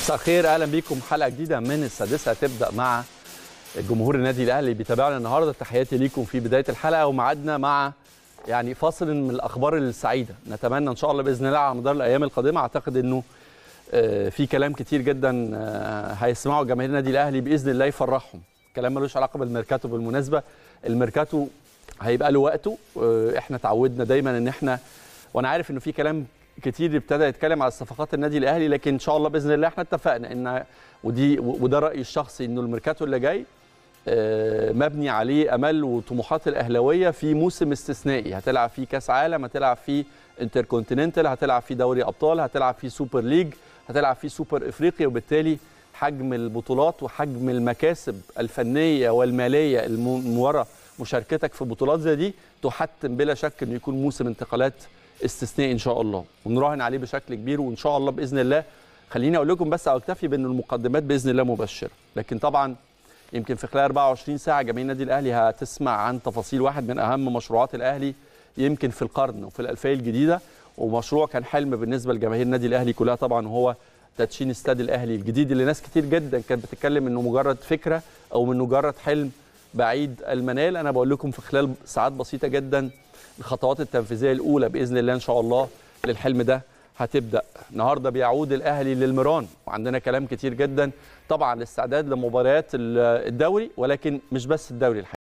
مساء الخير أهلا بيكم حلقة جديدة من السادسة. هتبدا مع جمهور النادي الأهلي بيتابعنا النهارده. تحياتي ليكم في بداية الحلقة وميعادنا مع يعني فاصل من الأخبار السعيدة. نتمنى إن شاء الله بإذن الله على مدار الأيام القادمة. أعتقد إنه آه، في كلام كتير جدا آه، هيسمعوا جماهير النادي الأهلي بإذن الله يفرحهم. كلام ملوش علاقة بالميركاتو بالمناسبة. الميركاتو هيبقى له وقته. آه، إحنا تعودنا دايما إن إحنا وأنا عارف إنه في كلام كتير ابتدى يتكلم على صفقات النادي الأهلي لكن إن شاء الله بإذن الله إحنا اتفقنا إن ودي وده رأيي الشخصي إنه الميركاتو اللي جاي آه، مبني عليه أمل وطموحات الأهلاوية في موسم استثنائي. هتلعب فيه كأس عالم هتلعب فيه انتركونتيننتال هتلعب فيه دوري أبطال هتلعب فيه سوبر ليج هتلعب فيه سوبر افريقيا وبالتالي حجم البطولات وحجم المكاسب الفنية والمالية الم- ورا مشاركتك في بطولات زي دي تحتم بلا شك إنه يكون موسم انتقالات استثنائي إن شاء الله. ونراهن عليه بشكل كبير وإن شاء الله بإذن الله. خليني أقول لكم بس أو أكتفي بأن المقدمات بإذن الله مبشرة. لكن طبعا يمكن في خلال 24 ساعة جماهير النادي الأهلي هتسمع عن تفاصيل واحد من أهم مشروعات الأهلي يمكن في القرن وفي الألفية الجديدة. ومشروع كان حلم بالنسبة لجماهير النادي الأهلي كلها طبعا وهو تدشين استاد الأهلي الجديد اللي ناس كتير جدا كانت بتتكلم إنه مجرد فكرة أو من مجرد حلم بعيد المنال. أنا بقول لكم في خلال ساعات بسيطة جدا الخطوات التنفيذية الأولى بإذن الله إن شاء الله للحلم ده هتبدأ. النهارده بيعود الأهلي للميران وعندنا كلام كتير جدا. طبعا الاستعداد لمباريات الدوري ولكن مش بس الدوري الحقيقة